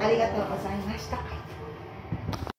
ありがとうございました。